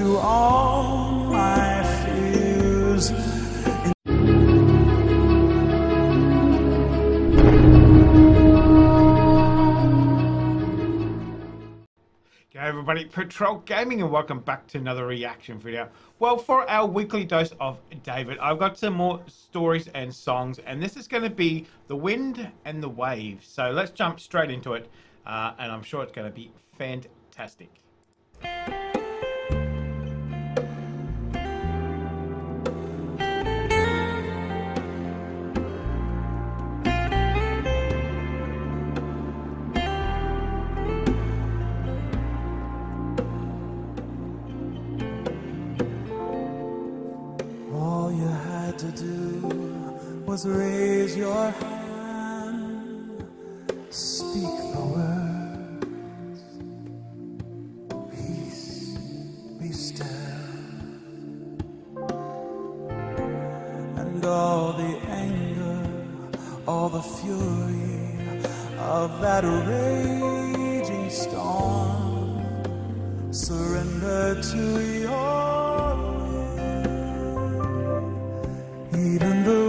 to all my fears. G'day everybody, Patrol Gaming and welcome back to another reaction video. Well, for our weekly dose of David, I've got some more stories and songs and this is going to be The Wind and the Waves. So let's jump straight into it uh, and I'm sure it's going to be fantastic. Was raise your hand, speak the words, peace, be still, and all the anger, all the fury of that raging storm surrender to your will. even the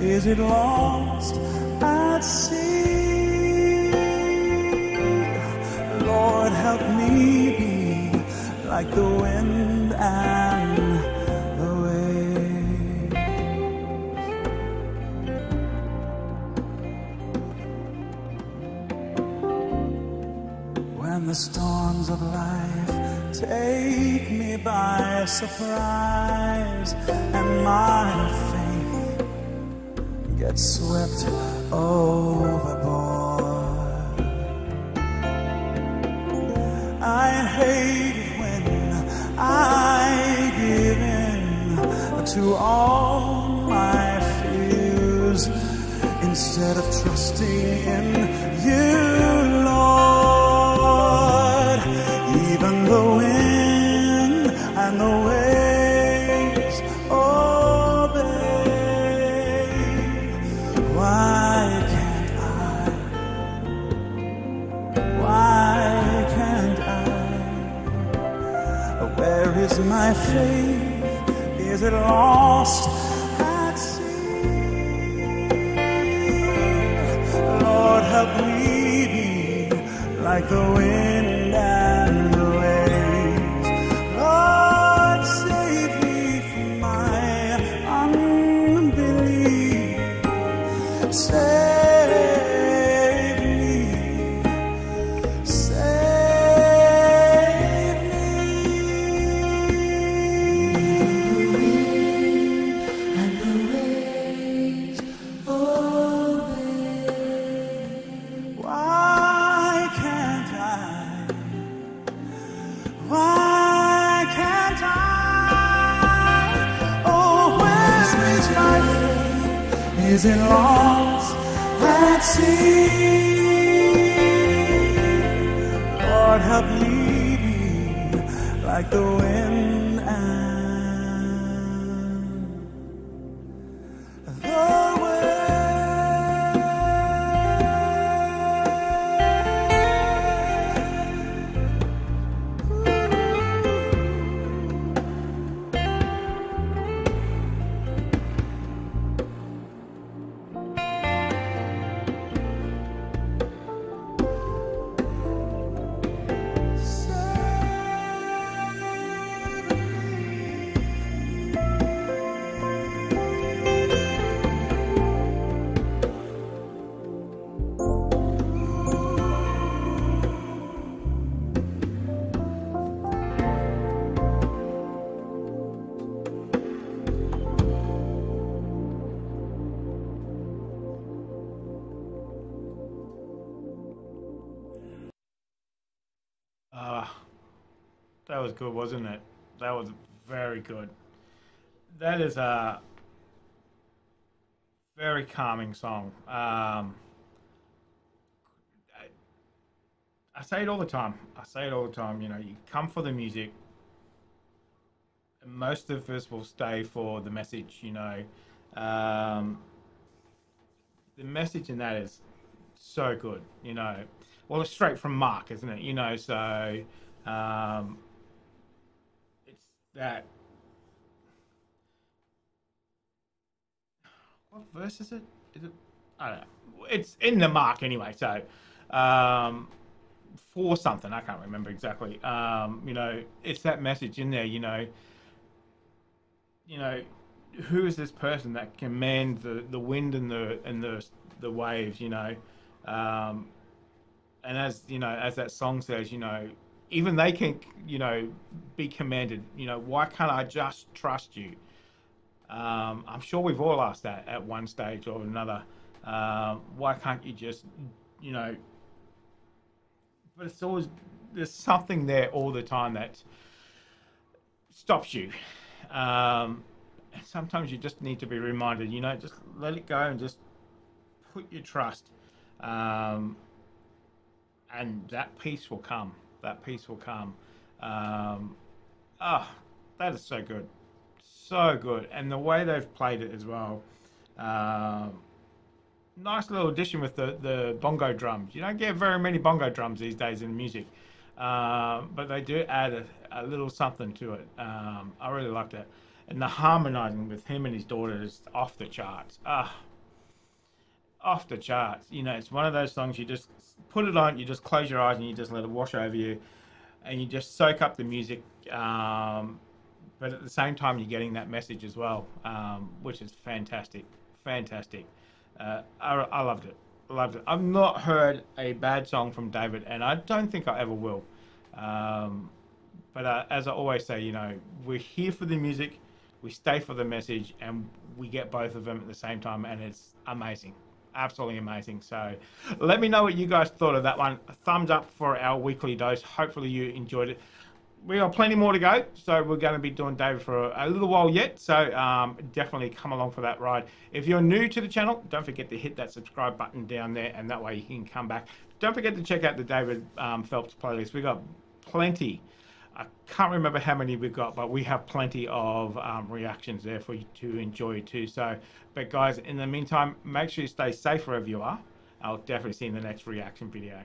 Is it lost at sea? Lord, help me be like the wind and the waves. When the storms of life take me by surprise and my faith gets swept overboard. I hate it when I give in to all my fears instead of trusting in faith? Is it lost at sea? Lord, help me be like the wind was good, wasn't it? That was very good. That is a very calming song. Um, I, I say it all the time. I say it all the time. You know, you come for the music. Most of us will stay for the message. You know, um, the message in that is so good. You know, well, it's straight from Mark, isn't it? You know, so um, that. What verse is it? Is it? I don't know. It's in the Mark anyway. So. Um, for something. I can't remember exactly. Um, you know, it's that message in there. You know, you know, who is this person that can command the, the wind and the and the the waves? You know, um, and as you know, as that song says, you know, even they can, you know, be commanded. You know, why can't I just trust you? Um, I'm sure we've all asked that at one stage or another. Um, why can't you just, you know, but it's always there's something there all the time that stops you. Um, and sometimes you just need to be reminded, you know, just let it go and just put your trust. Um, and that peace will come. That peace will come. Um, ah, that is so good. So good. And the way they've played it as well. Um, nice little addition with the, the bongo drums. You don't get very many bongo drums these days in music, um, but they do add a, a little something to it. Um, I really liked it. And the harmonizing with him and his daughter is off the charts. Ah, off the charts. You know, it's one of those songs you just put it on, you just close your eyes and you just let it wash over you, and you just soak up the music. Um, but at the same time, you're getting that message as well, um, which is fantastic. Fantastic. Uh, I, I loved it. Loved it. I've not heard a bad song from David, and I don't think I ever will. Um, but uh, as I always say, you know, we're here for the music, we stay for the message, and we get both of them at the same time, and it's amazing. Absolutely amazing. So let me know what you guys thought of that one. Thumbs up for our weekly dose. Hopefully, you enjoyed it we got plenty more to go, so we're going to be doing David for a, a little while yet. So um, definitely come along for that ride. If you're new to the channel, don't forget to hit that subscribe button down there, and that way you can come back. Don't forget to check out the David um, Phelps playlist. We got plenty. I can't remember how many we've got, but we have plenty of um, reactions there for you to enjoy too. So, but guys, in the meantime, make sure you stay safe wherever you are. I'll definitely see you in the next reaction video.